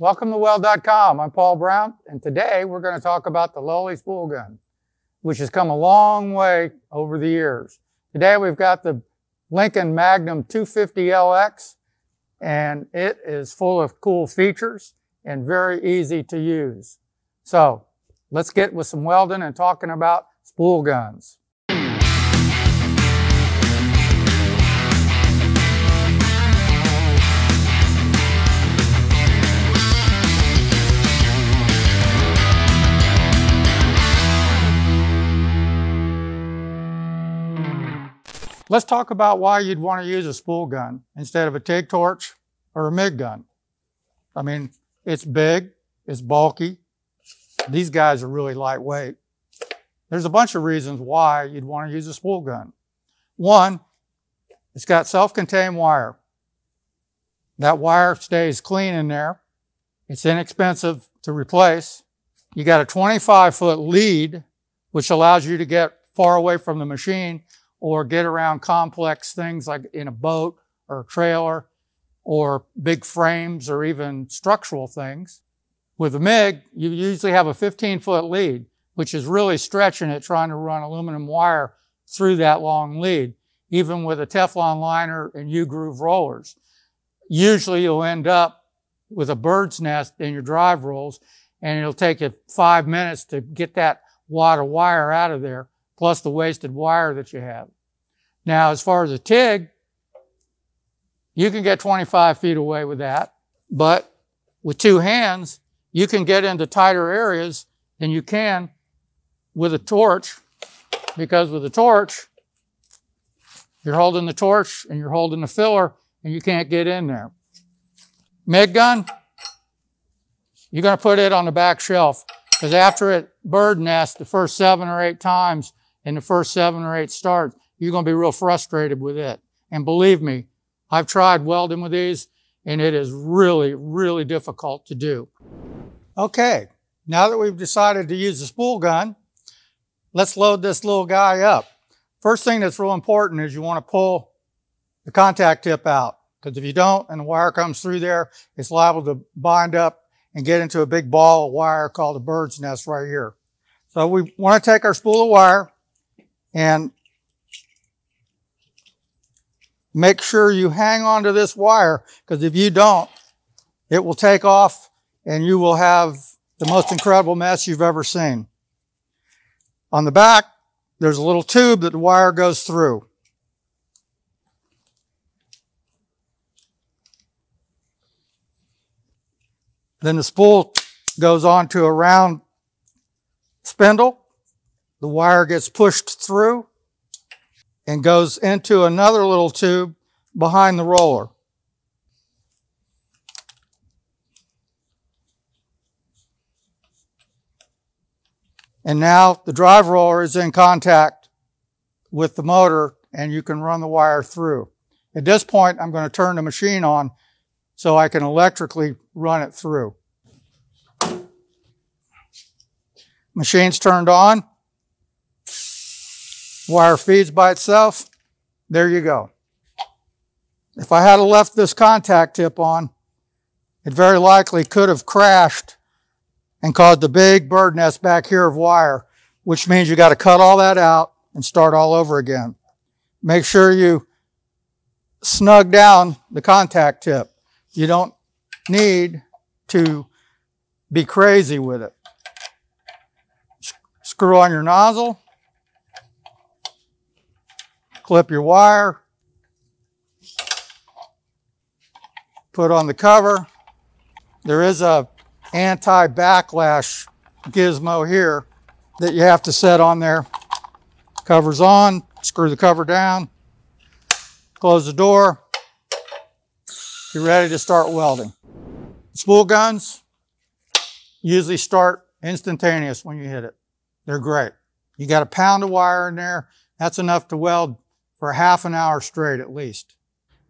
Welcome to Weld.com. I'm Paul Brown, and today we're going to talk about the Lowly spool gun, which has come a long way over the years. Today we've got the Lincoln Magnum 250LX, and it is full of cool features and very easy to use. So let's get with some welding and talking about spool guns. Let's talk about why you'd want to use a spool gun instead of a TIG torch or a MIG gun. I mean, it's big, it's bulky. These guys are really lightweight. There's a bunch of reasons why you'd want to use a spool gun. One, it's got self-contained wire. That wire stays clean in there. It's inexpensive to replace. You got a 25 foot lead, which allows you to get far away from the machine or get around complex things like in a boat or a trailer or big frames or even structural things. With a MIG, you usually have a 15 foot lead, which is really stretching it trying to run aluminum wire through that long lead, even with a Teflon liner and U-groove rollers. Usually you'll end up with a bird's nest in your drive rolls and it'll take you five minutes to get that wad of wire out of there plus the wasted wire that you have. Now, as far as a TIG, you can get 25 feet away with that, but with two hands, you can get into tighter areas than you can with a torch, because with a torch, you're holding the torch and you're holding the filler and you can't get in there. MIG gun, you're going to put it on the back shelf because after it bird nests the first seven or eight times, in the first seven or eight starts, you're going to be real frustrated with it. And believe me, I've tried welding with these and it is really, really difficult to do. Okay, now that we've decided to use the spool gun, let's load this little guy up. First thing that's real important is you want to pull the contact tip out because if you don't and the wire comes through there, it's liable to bind up and get into a big ball of wire called a bird's nest right here. So we want to take our spool of wire, and make sure you hang on to this wire because if you don't, it will take off and you will have the most incredible mess you've ever seen. On the back, there's a little tube that the wire goes through. Then the spool goes onto a round spindle the wire gets pushed through and goes into another little tube behind the roller. And now the drive roller is in contact with the motor and you can run the wire through. At this point, I'm going to turn the machine on so I can electrically run it through. Machine's turned on. Wire feeds by itself. There you go. If I had left this contact tip on, it very likely could have crashed and caused a big bird nest back here of wire, which means you got to cut all that out and start all over again. Make sure you snug down the contact tip. You don't need to be crazy with it. Screw on your nozzle clip your wire, put on the cover. There is a anti-backlash gizmo here that you have to set on there. Cover's on, screw the cover down, close the door. You're ready to start welding. Spool guns usually start instantaneous when you hit it. They're great. You got a pound of wire in there. That's enough to weld for half an hour straight at least.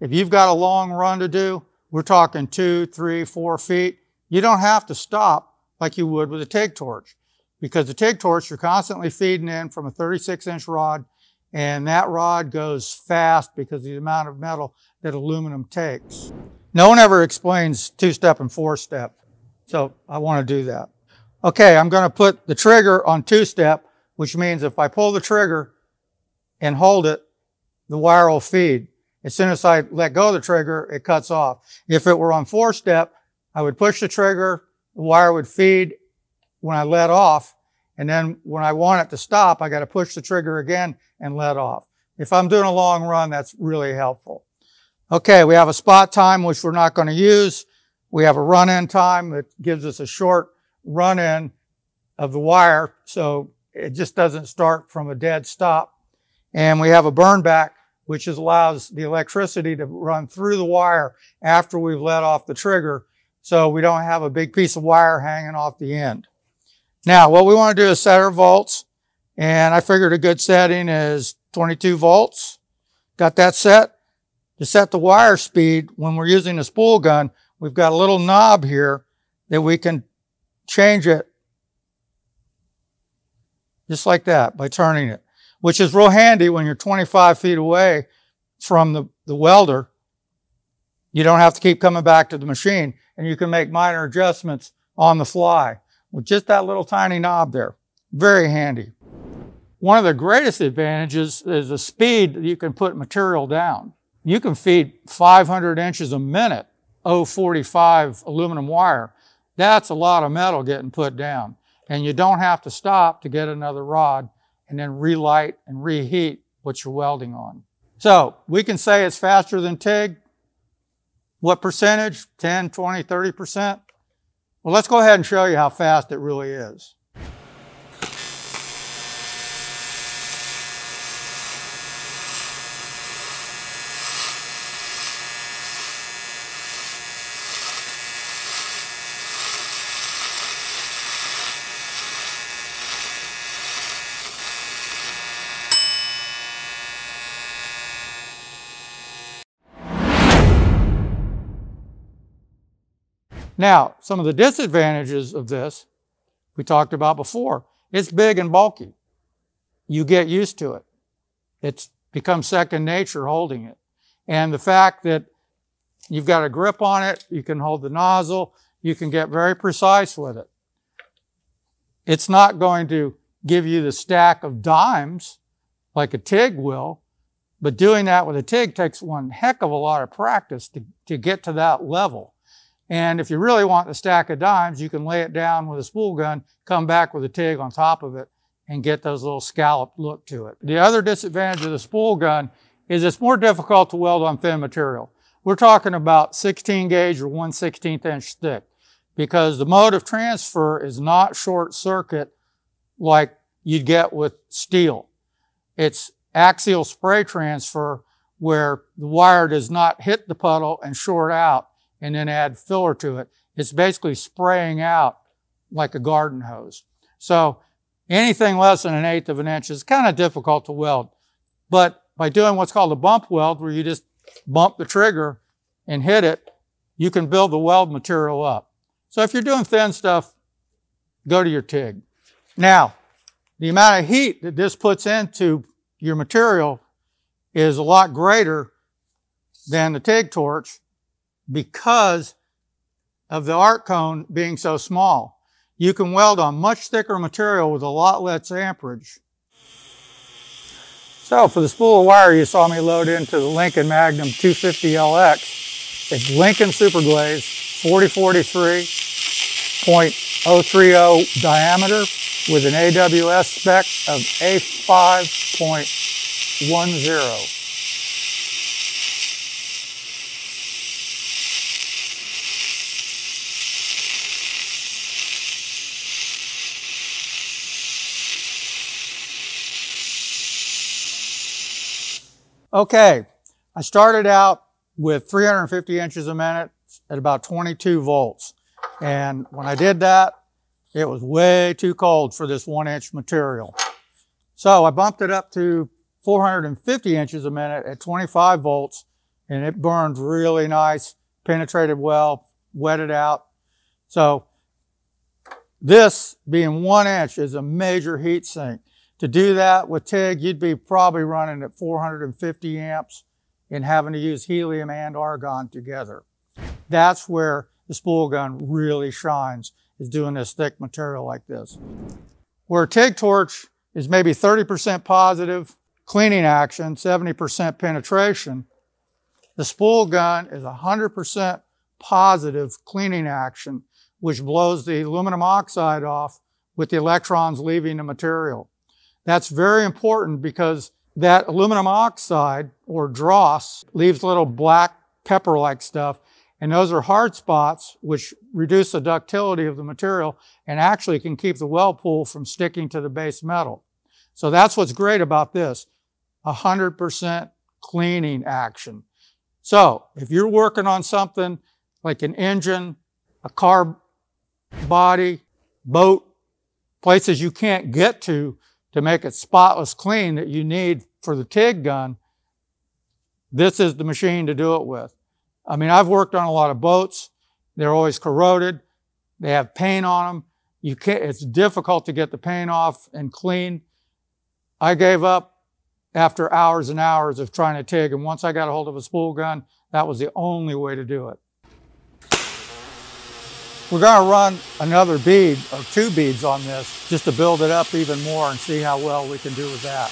If you've got a long run to do, we're talking two, three, four feet, you don't have to stop like you would with a TIG torch because the TIG torch you're constantly feeding in from a 36 inch rod and that rod goes fast because of the amount of metal that aluminum takes. No one ever explains two step and four step. So I want to do that. Okay, I'm going to put the trigger on two step, which means if I pull the trigger and hold it, the wire will feed. As soon as I let go of the trigger, it cuts off. If it were on four step, I would push the trigger, the wire would feed when I let off, and then when I want it to stop, I got to push the trigger again and let off. If I'm doing a long run, that's really helpful. Okay, we have a spot time, which we're not going to use. We have a run-in time that gives us a short run-in of the wire, so it just doesn't start from a dead stop. And we have a burn back, which allows the electricity to run through the wire after we've let off the trigger, so we don't have a big piece of wire hanging off the end. Now, what we want to do is set our volts, and I figured a good setting is 22 volts. Got that set. To set the wire speed, when we're using a spool gun, we've got a little knob here that we can change it just like that by turning it, which is real handy when you're 25 feet away from the, the welder. You don't have to keep coming back to the machine and you can make minor adjustments on the fly with just that little tiny knob there. Very handy. One of the greatest advantages is the speed that you can put material down. You can feed 500 inches a minute 045 aluminum wire. That's a lot of metal getting put down. And you don't have to stop to get another rod and then relight and reheat what you're welding on. So we can say it's faster than TIG. What percentage? 10, 20, 30%? Well, let's go ahead and show you how fast it really is. Now, some of the disadvantages of this we talked about before. It's big and bulky. You get used to it. It's become second nature holding it. And the fact that you've got a grip on it, you can hold the nozzle, you can get very precise with it. It's not going to give you the stack of dimes like a TIG will, but doing that with a TIG takes one heck of a lot of practice to, to get to that level. And if you really want a stack of dimes, you can lay it down with a spool gun, come back with a TIG on top of it, and get those little scalloped look to it. The other disadvantage of the spool gun is it's more difficult to weld on thin material. We're talking about 16 gauge or 1 16th inch thick because the mode of transfer is not short circuit like you'd get with steel. It's axial spray transfer where the wire does not hit the puddle and short out and then add filler to it. It's basically spraying out like a garden hose. So anything less than an eighth of an inch is kind of difficult to weld. But by doing what's called a bump weld, where you just bump the trigger and hit it, you can build the weld material up. So if you're doing thin stuff, go to your TIG. Now, the amount of heat that this puts into your material is a lot greater than the TIG torch because of the arc cone being so small. You can weld on much thicker material with a lot less amperage. So for the spool of wire you saw me load into the Lincoln Magnum 250LX, it's Lincoln Superglaze 4043.030 diameter with an AWS spec of A5.10. Okay, I started out with 350 inches a minute at about 22 volts. And when I did that, it was way too cold for this one inch material. So I bumped it up to 450 inches a minute at 25 volts and it burned really nice, penetrated well, wetted out. So this being one inch is a major heat sink. To do that with TIG, you'd be probably running at 450 amps and having to use helium and argon together. That's where the spool gun really shines, is doing this thick material like this. Where TIG torch is maybe 30% positive cleaning action, 70% penetration, the spool gun is 100% positive cleaning action, which blows the aluminum oxide off with the electrons leaving the material. That's very important because that aluminum oxide or dross leaves little black pepper-like stuff. And those are hard spots which reduce the ductility of the material and actually can keep the weld pool from sticking to the base metal. So that's what's great about this. 100% cleaning action. So if you're working on something like an engine, a car body, boat, places you can't get to to make it spotless clean that you need for the TIG gun, this is the machine to do it with. I mean, I've worked on a lot of boats. They're always corroded. They have paint on them. You can't, it's difficult to get the paint off and clean. I gave up after hours and hours of trying to TIG. And once I got a hold of a spool gun, that was the only way to do it. We're going to run another bead or two beads on this just to build it up even more and see how well we can do with that.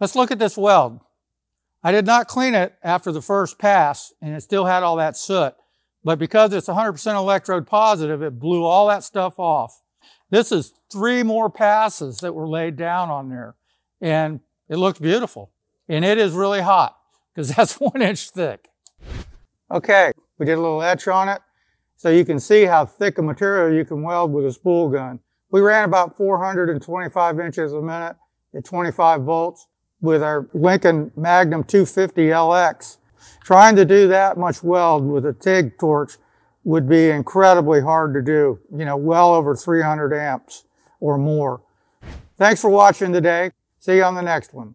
Let's look at this weld. I did not clean it after the first pass and it still had all that soot. But because it's 100% electrode positive, it blew all that stuff off. This is three more passes that were laid down on there and it looked beautiful. And it is really hot because that's one inch thick. Okay, we did a little etch on it so you can see how thick a material you can weld with a spool gun. We ran about 425 inches a minute at 25 volts with our Lincoln Magnum 250 LX. Trying to do that much weld with a TIG torch would be incredibly hard to do, you know, well over 300 amps or more. Thanks for watching today. See you on the next one.